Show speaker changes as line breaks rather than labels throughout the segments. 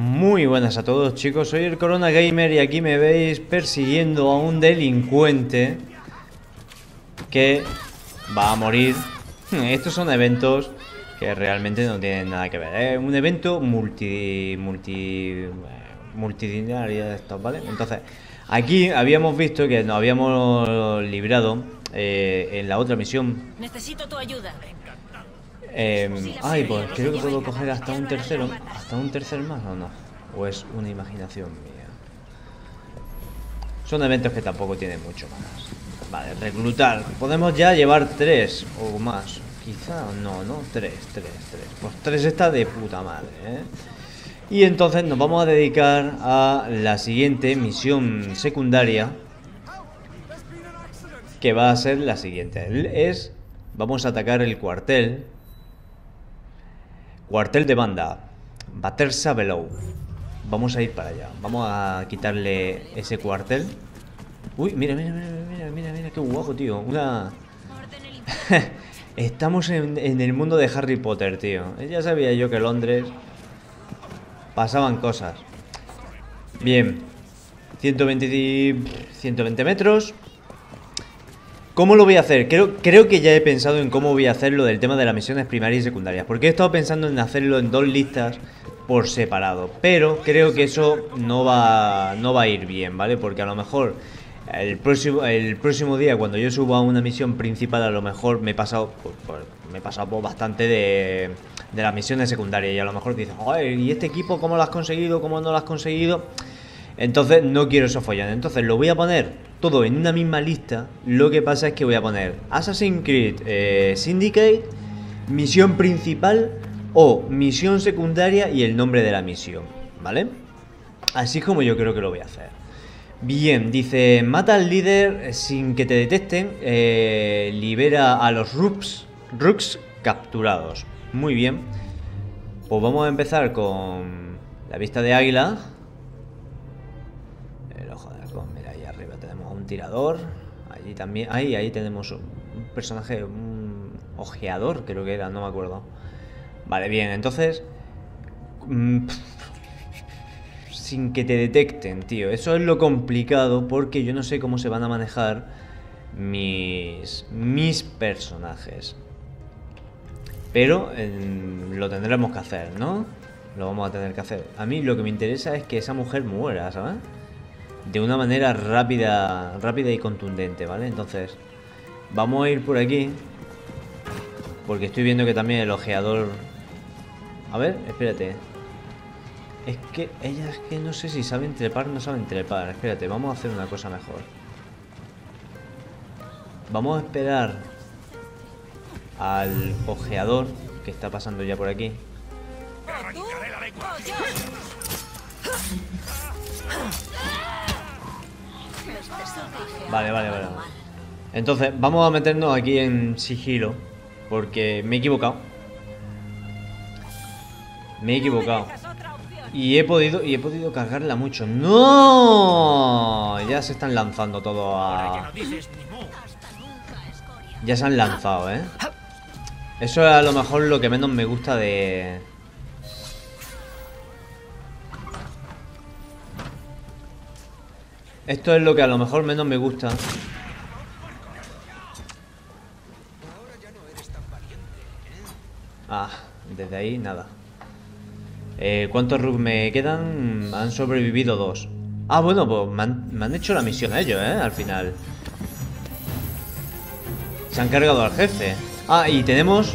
Muy buenas a todos chicos, soy el Corona Gamer y aquí me veis persiguiendo a un delincuente que va a morir. Estos son eventos que realmente no tienen nada que ver. Es un evento multi... multi... eh, multidinario de estos, ¿vale? Entonces, aquí habíamos visto que nos habíamos librado eh, en la otra misión
Necesito tu ayuda.
Eh, ay, pues creo que puedo coger hasta un tercero. ¿Hasta un tercer más o no? ¿O es una imaginación mía? Son eventos que tampoco tienen mucho más. Vale, reclutar. Podemos ya llevar tres o más. Quizá no, no, tres, tres, tres. Pues tres está de puta madre, ¿eh? Y entonces nos vamos a dedicar a la siguiente misión secundaria. Que va a ser la siguiente. Es. Vamos a atacar el cuartel. Cuartel de banda. Batersa Below. Vamos a ir para allá. Vamos a quitarle ese cuartel. Uy, mira, mira, mira, mira, mira, mira, qué guapo, tío. Una. Estamos en, el mundo de Harry Potter, tío. Ya sabía yo que Londres pasaban cosas. Bien. 120, y- 120 metros. ¿Cómo lo voy a hacer? Creo, creo que ya he pensado en cómo voy a hacer lo del tema de las misiones primarias y secundarias. Porque he estado pensando en hacerlo en dos listas por separado. Pero creo que eso no va, no va a ir bien, ¿vale? Porque a lo mejor el próximo, el próximo día, cuando yo suba una misión principal, a lo mejor me he pasado, pues, pues, me he pasado bastante de, de las misiones secundarias. Y a lo mejor dices, joder, ¿y este equipo cómo lo has conseguido? ¿Cómo no lo has conseguido? Entonces no quiero eso follones. Entonces lo voy a poner todo en una misma lista. Lo que pasa es que voy a poner Assassin's Creed eh, Syndicate, misión principal o misión secundaria y el nombre de la misión. ¿Vale? Así es como yo creo que lo voy a hacer. Bien, dice, mata al líder sin que te detecten, eh, libera a los Rooks, Rooks capturados. Muy bien. Pues vamos a empezar con la vista de águila. Halcón, mira, ahí arriba tenemos un tirador. Allí también, ahí, ahí tenemos un personaje, un ojeador, creo que era, no me acuerdo. Vale, bien, entonces... mm, sin que te detecten, tío. Eso es lo complicado porque yo no sé cómo se van a manejar mis, mis personajes. Pero lo tendremos que hacer, ¿no? Lo vamos a tener que hacer. A mí lo que me interesa es que esa mujer muera, ¿sabes? De una manera rápida, rápida y contundente, ¿vale? Entonces, vamos a ir por aquí. Porque estoy viendo que también el ojeador... A ver, espérate. Es que ellas que no sé si saben trepar o no saben trepar. Espérate, vamos a hacer una cosa mejor. Vamos a esperar al ojeador que está pasando ya por aquí. Vale, vale, vale. Entonces, vamos a meternos aquí en sigilo. Porque me he equivocado. Me he equivocado. Y he podido, y he podido cargarla mucho. ¡No! Ya se están lanzando todo a. Ya se han lanzado, ¿eh? Eso es a lo mejor lo que menos me gusta de. Esto es lo que a lo mejor menos me gusta. Ah, desde ahí nada. Eh, ¿Cuántos rugs me quedan? Han sobrevivido dos. Ah, bueno, pues me han, hecho la misión ellos, ¿eh? Al final. Se han cargado al jefe. Ah, y tenemos...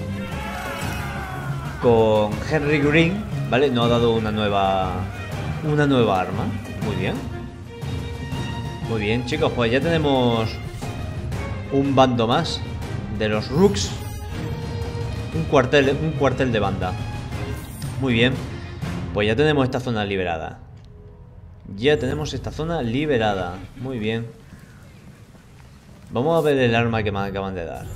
Con Henry Green, ¿vale? Nos ha dado una nueva... Una nueva arma. Muy bien. Muy bien, chicos, pues ya tenemos... Un bando más. De los Rooks. Un cuartel, un cuartel de banda. Muy bien. Pues ya tenemos esta zona liberada. Ya tenemos esta zona liberada. Muy bien. Vamos a ver el arma que me acaban de dar.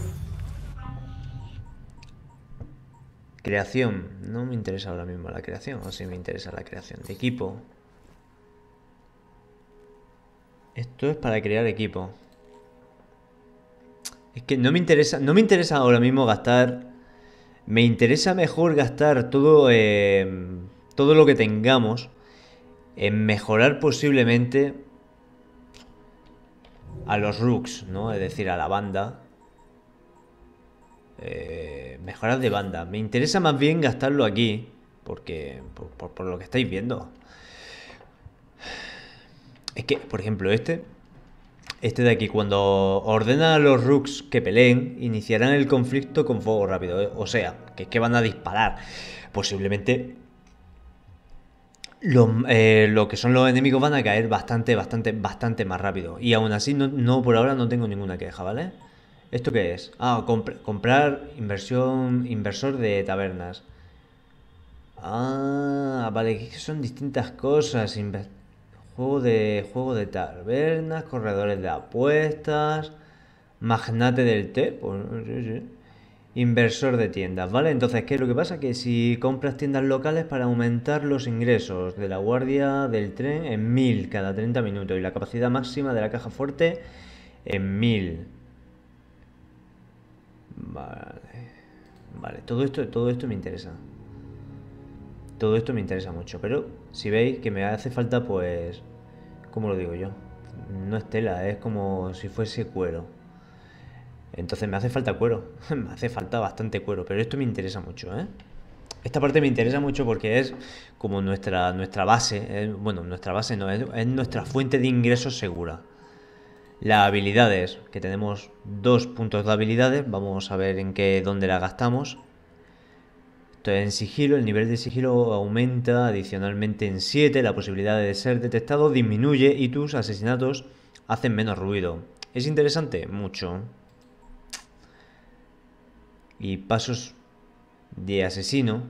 Creación. No me interesa ahora mismo la creación. O sí me interesa la creación. Equipo. Esto es para crear equipo. Es que no me interesa. No me interesa ahora mismo gastar. Me interesa mejor gastar todo. eh, todo lo que tengamos en mejorar posiblemente a los Rooks, ¿no? Es decir, a la banda. Eh, mejorar de banda. Me interesa más bien gastarlo aquí, porque por, por lo que estáis viendo. Es que, por ejemplo, este este de aquí, cuando ordena a los Rooks que peleen, iniciarán el conflicto con fuego rápido. ¿eh? O sea, que es que van a disparar. Posiblemente eh, lo, que son los enemigos van a caer bastante, bastante, bastante más rápido. Y aún así, no, por ahora no tengo ninguna queja, ¿vale? ¿Esto qué es? Ah, comprar inversión, inversor de tabernas. Ah, vale, son distintas cosas. Juego de, juego de tabernas, corredores de apuestas, magnate del té, pues, inversor de tiendas, ¿vale? Entonces, ¿qué es lo que pasa? Que si compras tiendas locales para aumentar los ingresos de la guardia del tren en 1000 cada 30 minutos y la capacidad máxima de la caja fuerte en 1000. Vale. Vale, todo esto, todo esto me interesa. Todo esto me interesa mucho, pero si veis que me hace falta, pues, ¿cómo lo digo yo? No es tela, es como si fuese cuero. Entonces me hace falta cuero, me hace falta bastante cuero, pero esto me interesa mucho, ¿eh? Esta parte me interesa mucho porque es como nuestra, nuestra base, bueno, nuestra base no, es, es nuestra fuente de ingresos segura. Las habilidades, que tenemos dos puntos de habilidades, vamos a ver en qué, dónde las gastamos. Entonces, en sigilo, el nivel de sigilo aumenta adicionalmente en 7, la posibilidad de ser detectado disminuye y tus asesinatos hacen menos ruido. ¿Es interesante? Mucho. Y pasos de asesino.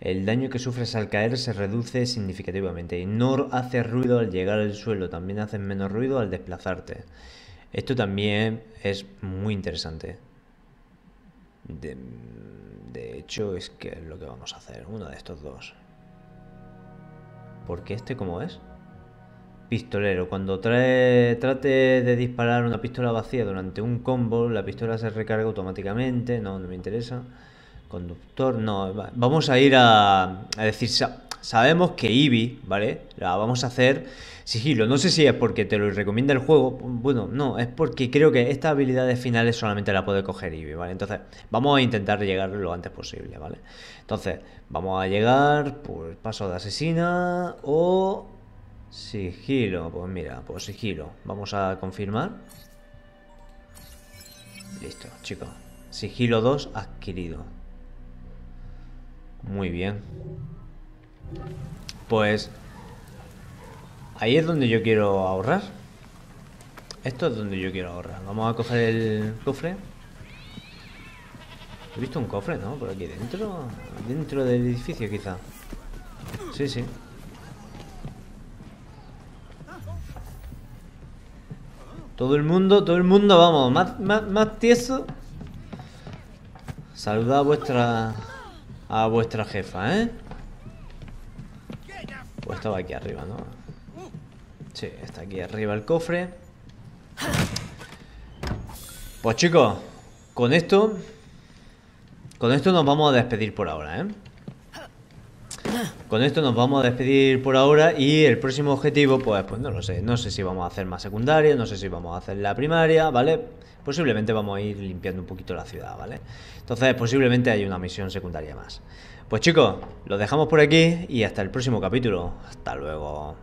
El daño que sufres al caer se reduce significativamente y no hace ruido al llegar al suelo, también hace menos ruido al desplazarte. Esto también es muy interesante. De, de hecho, es que es lo que vamos a hacer, uno de estos dos. Porque este, ¿cómo es? Pistolero. Cuando trae, trate de disparar una pistola vacía durante un combo, la pistola se recarga automáticamente. No, no me interesa. Conductor, no. Vamos a ir a, a decir, sabemos que Eevee, ¿vale? La vamos a hacer sigilo. No sé si es porque te lo recomienda el juego. Bueno, no, es porque creo que estas habilidades finales solamente la puede coger Eevee, ¿vale? Entonces, vamos a intentar llegar lo antes posible, ¿vale? Entonces, vamos a llegar por paso de asesina o sigilo. Pues mira, pues sigilo. Vamos a confirmar. Listo, chicos. Sigilo 2 adquirido. Muy bien. Pues Ahí es donde yo quiero ahorrar. Esto es donde yo quiero ahorrar. Vamos a coger el cofre. He visto un cofre, ¿no? Por aquí dentro. Dentro del edificio, quizá. Sí, sí. Todo el mundo, todo el mundo, vamos, más, más, más tieso. Saluda a vuestra. A vuestra jefa, ¿eh? Pues estaba aquí arriba, ¿no? Sí, está aquí arriba el cofre. Pues chicos, con esto... Con esto nos vamos a despedir por ahora, ¿eh? Con esto nos vamos a despedir por ahora y el próximo objetivo, pues, pues no lo sé. No sé si vamos a hacer más secundaria, no sé si vamos a hacer la primaria, ¿vale? Posiblemente vamos a ir limpiando un poquito la ciudad, ¿vale? Entonces, posiblemente hay una misión secundaria más. Pues chicos, lo dejamos por aquí y hasta el próximo capítulo. Hasta luego.